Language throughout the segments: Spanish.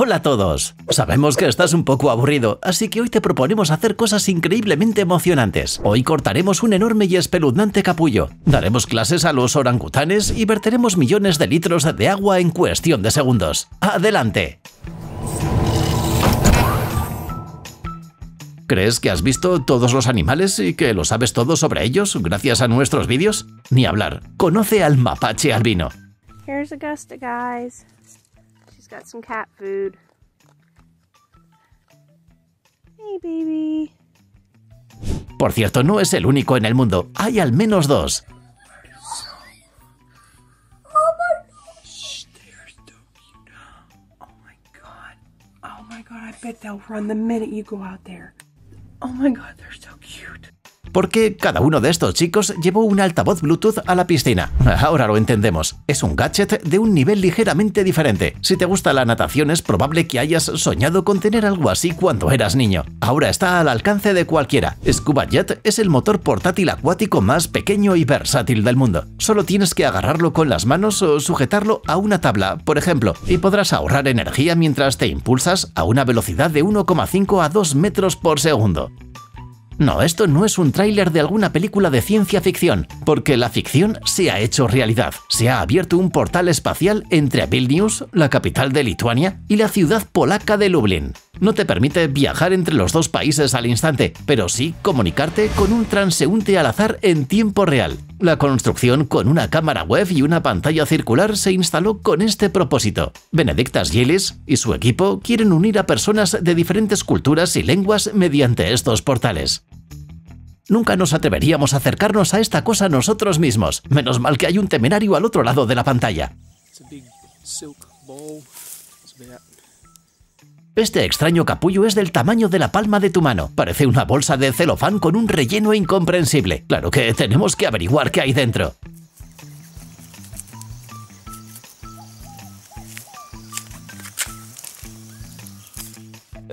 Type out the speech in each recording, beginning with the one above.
Hola a todos. Sabemos que estás un poco aburrido, así que hoy te proponemos hacer cosas increíblemente emocionantes. Hoy cortaremos un enorme y espeluznante capullo, daremos clases a los orangutanes y verteremos millones de litros de agua en cuestión de segundos. ¡Adelante! ¿Crees que has visto todos los animales y que lo sabes todo sobre ellos gracias a nuestros vídeos? Ni hablar. Conoce al mapache albino. Here's Augusta, guys. She's got some cat food. Hey, baby. Por cierto, no es el único en el mundo. Hay al menos dos. Oh my god. Oh my god, I bet they'll run the minute you go out there. Oh my god, they're so cute. Porque cada uno de estos chicos llevó un altavoz Bluetooth a la piscina. Ahora lo entendemos. Es un gadget de un nivel ligeramente diferente. Si te gusta la natación es probable que hayas soñado con tener algo así cuando eras niño. Ahora está al alcance de cualquiera. Scuba Jet es el motor portátil acuático más pequeño y versátil del mundo. Solo tienes que agarrarlo con las manos o sujetarlo a una tabla, por ejemplo, y podrás ahorrar energía mientras te impulsas a una velocidad de 1,5 a 2 metros por segundo. No, esto no es un tráiler de alguna película de ciencia ficción, porque la ficción se ha hecho realidad. Se ha abierto un portal espacial entre Vilnius, la capital de Lituania, y la ciudad polaca de Lublin. No te permite viajar entre los dos países al instante, pero sí comunicarte con un transeúnte al azar en tiempo real. La construcción con una cámara web y una pantalla circular se instaló con este propósito. Benedictas Gillis y su equipo quieren unir a personas de diferentes culturas y lenguas mediante estos portales. Nunca nos atreveríamos a acercarnos a esta cosa nosotros mismos. Menos mal que hay un temerario al otro lado de la pantalla. Este extraño capullo es del tamaño de la palma de tu mano. Parece una bolsa de celofán con un relleno incomprensible. Claro que tenemos que averiguar qué hay dentro.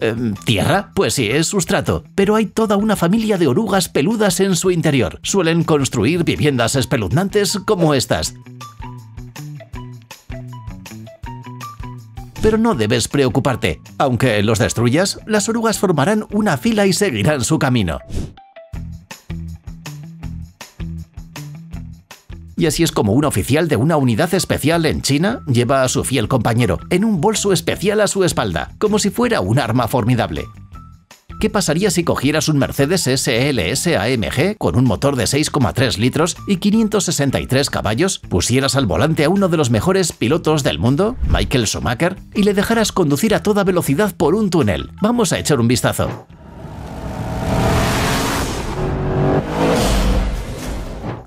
Em, ¿Tierra? Pues sí, es sustrato. Pero hay toda una familia de orugas peludas en su interior. Suelen construir viviendas espeluznantes como estas. Pero no debes preocuparte. Aunque los destruyas, las orugas formarán una fila y seguirán su camino. Y así es como un oficial de una unidad especial en China lleva a su fiel compañero en un bolso especial a su espalda, como si fuera un arma formidable. ¿Qué pasaría si cogieras un Mercedes SLS AMG con un motor de 6,3 litros y 563 caballos, pusieras al volante a uno de los mejores pilotos del mundo, Michael Schumacher, y le dejaras conducir a toda velocidad por un túnel? Vamos a echar un vistazo.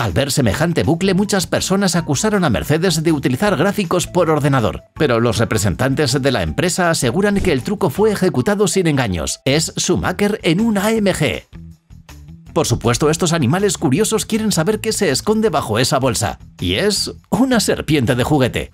Al ver semejante bucle, muchas personas acusaron a Mercedes de utilizar gráficos por ordenador, pero los representantes de la empresa aseguran que el truco fue ejecutado sin engaños. Es Schumacher en un AMG. Por supuesto, estos animales curiosos quieren saber qué se esconde bajo esa bolsa, y es una serpiente de juguete.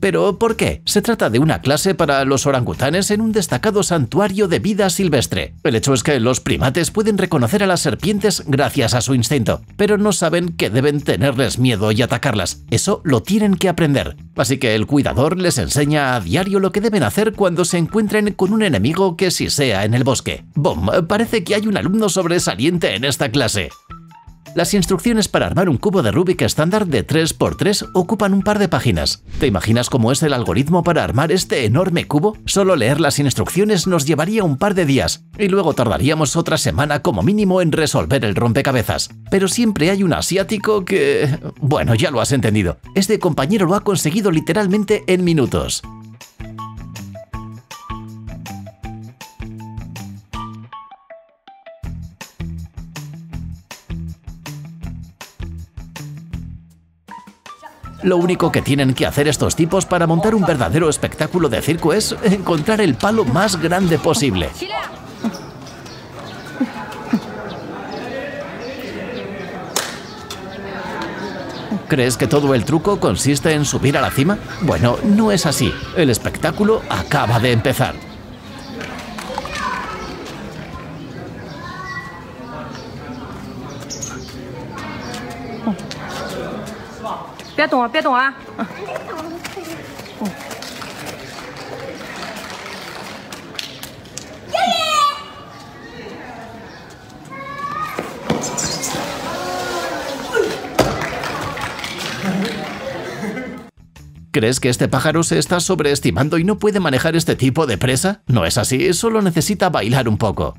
¿Pero por qué? Se trata de una clase para los orangutanes en un destacado santuario de vida silvestre. El hecho es que los primates pueden reconocer a las serpientes gracias a su instinto, pero no saben que deben tenerles miedo y atacarlas. Eso lo tienen que aprender. Así que el cuidador les enseña a diario lo que deben hacer cuando se encuentren con un enemigo que si sea en el bosque. ¡Bom! Parece que hay un alumno sobresaliente en esta clase. Las instrucciones para armar un cubo de Rubik estándar de 3x3 ocupan un par de páginas. ¿Te imaginas cómo es el algoritmo para armar este enorme cubo? Solo leer las instrucciones nos llevaría un par de días, y luego tardaríamos otra semana como mínimo en resolver el rompecabezas. Pero siempre hay un asiático que... Bueno, ya lo has entendido. Este compañero lo ha conseguido literalmente en minutos. Lo único que tienen que hacer estos tipos para montar un verdadero espectáculo de circo es encontrar el palo más grande posible. ¿Crees que todo el truco consiste en subir a la cima? Bueno, no es así. El espectáculo acaba de empezar. 别动啊，别动啊！ ¿Crees que este pájaro se está sobreestimando y no puede manejar este tipo de presa? No es así, solo necesita bailar un poco.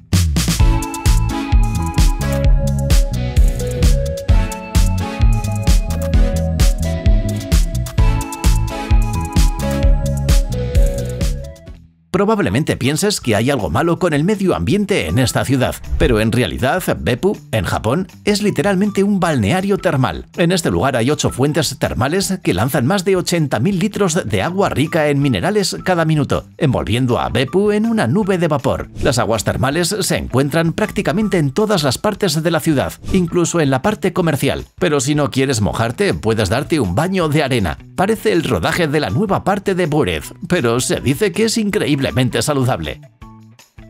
Probablemente pienses que hay algo malo con el medio ambiente en esta ciudad, pero en realidad Beppu, en Japón, es literalmente un balneario termal. En este lugar hay ocho fuentes termales que lanzan más de 80.000 litros de agua rica en minerales cada minuto, envolviendo a Beppu en una nube de vapor. Las aguas termales se encuentran prácticamente en todas las partes de la ciudad, incluso en la parte comercial. Pero si no quieres mojarte, puedes darte un baño de arena. Parece el rodaje de la nueva parte de Burez, pero se dice que es increíble saludable.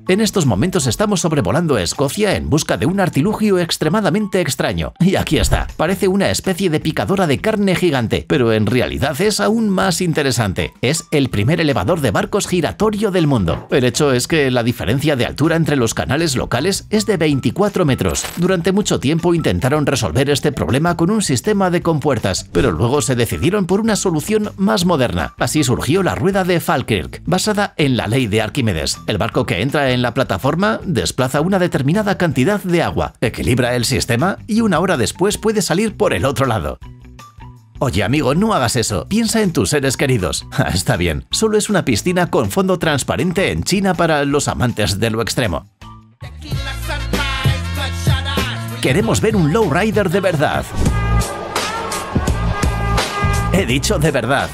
En estos momentos estamos sobrevolando Escocia en busca de un artilugio extremadamente extraño. Y aquí está. Parece una especie de picadora de carne gigante, pero en realidad es aún más interesante. Es el primer elevador de barcos giratorio del mundo. El hecho es que la diferencia de altura entre los canales locales es de 24 metros. Durante mucho tiempo intentaron resolver este problema con un sistema de compuertas, pero luego se decidieron por una solución más moderna. Así surgió la rueda de Falkirk, basada en la ley de Arquímedes. El barco que entra en la plataforma desplaza una determinada cantidad de agua, equilibra el sistema y una hora después puede salir por el otro lado. Oye amigo, no hagas eso, piensa en tus seres queridos. Ah, está bien, solo es una piscina con fondo transparente en China para los amantes de lo extremo. Queremos ver un lowrider de verdad. He dicho de verdad.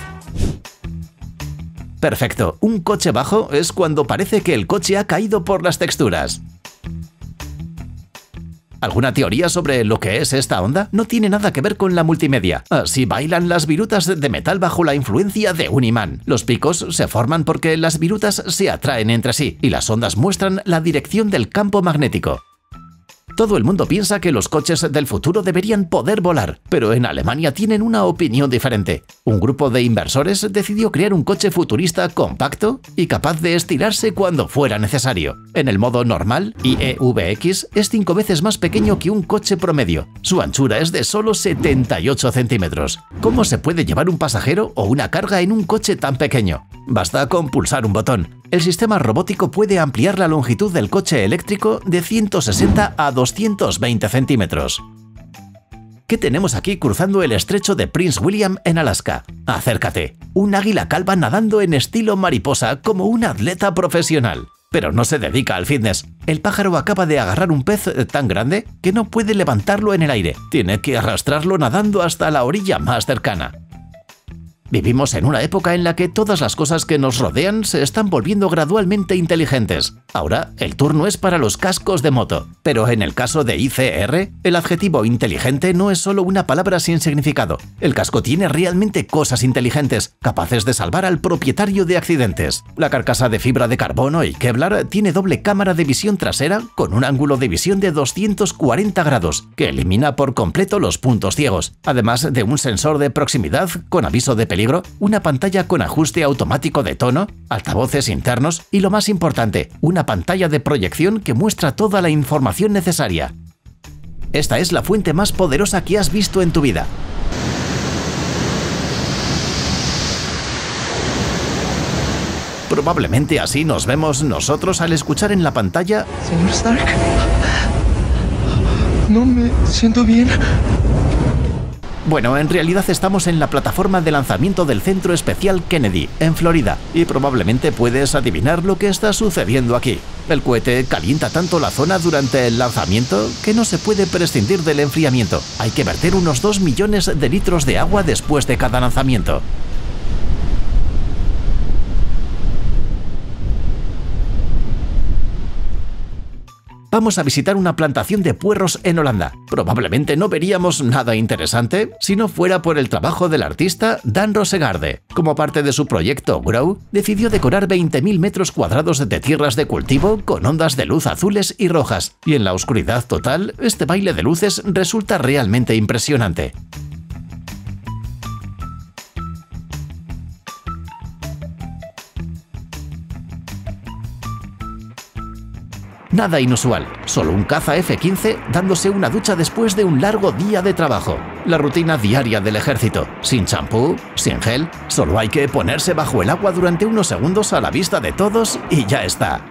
Perfecto, un coche bajo es cuando parece que el coche ha caído por las texturas. ¿Alguna teoría sobre lo que es esta onda? No tiene nada que ver con la multimedia. Así bailan las virutas de metal bajo la influencia de un imán. Los picos se forman porque las virutas se atraen entre sí y las ondas muestran la dirección del campo magnético. Todo el mundo piensa que los coches del futuro deberían poder volar, pero en Alemania tienen una opinión diferente. Un grupo de inversores decidió crear un coche futurista compacto y capaz de estirarse cuando fuera necesario. En el modo normal, IEVX es cinco veces más pequeño que un coche promedio. Su anchura es de solo 78 centímetros. ¿Cómo se puede llevar un pasajero o una carga en un coche tan pequeño? Basta con pulsar un botón. El sistema robótico puede ampliar la longitud del coche eléctrico de 160 a 220 centímetros. ¿Qué tenemos aquí cruzando el estrecho de Prince William en Alaska? Acércate. Un águila calva nadando en estilo mariposa como un atleta profesional. Pero no se dedica al fitness. El pájaro acaba de agarrar un pez tan grande que no puede levantarlo en el aire. Tiene que arrastrarlo nadando hasta la orilla más cercana. Vivimos en una época en la que todas las cosas que nos rodean se están volviendo gradualmente inteligentes. Ahora, el turno es para los cascos de moto. Pero en el caso de ICR, el adjetivo inteligente no es solo una palabra sin significado. El casco tiene realmente cosas inteligentes, capaces de salvar al propietario de accidentes. La carcasa de fibra de carbono y Kevlar tiene doble cámara de visión trasera con un ángulo de visión de 240 grados, que elimina por completo los puntos ciegos, además de un sensor de proximidad con aviso de peligro, una pantalla con ajuste automático de tono, altavoces internos y lo más importante, pantalla de proyección que muestra toda la información necesaria. Esta es la fuente más poderosa que has visto en tu vida. Probablemente así nos vemos nosotros al escuchar en la pantalla Señor Stark, no me siento bien. Bueno, en realidad estamos en la plataforma de lanzamiento del Centro Especial Kennedy, en Florida, y probablemente puedes adivinar lo que está sucediendo aquí. El cohete calienta tanto la zona durante el lanzamiento que no se puede prescindir del enfriamiento. Hay que verter unos 2 millones de litros de agua después de cada lanzamiento. Vamos a visitar una plantación de puerros en Holanda. Probablemente no veríamos nada interesante si no fuera por el trabajo del artista Dan Rosegarde. Como parte de su proyecto Grow, decidió decorar 20.000 metros cuadrados de tierras de cultivo con ondas de luz azules y rojas, y en la oscuridad total, este baile de luces resulta realmente impresionante. Nada inusual, solo un caza F-15 dándose una ducha después de un largo día de trabajo. La rutina diaria del ejército, sin champú, sin gel, solo hay que ponerse bajo el agua durante unos segundos a la vista de todos y ya está.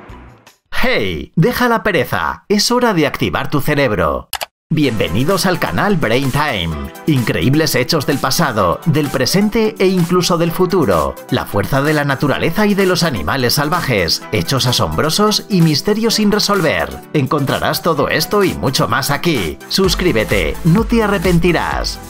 ¡Hey! Deja la pereza, es hora de activar tu cerebro. Bienvenidos al canal Brain Time. Increíbles hechos del pasado, del presente e incluso del futuro. La fuerza de la naturaleza y de los animales salvajes, hechos asombrosos y misterios sin resolver. Encontrarás todo esto y mucho más aquí. Suscríbete, no te arrepentirás.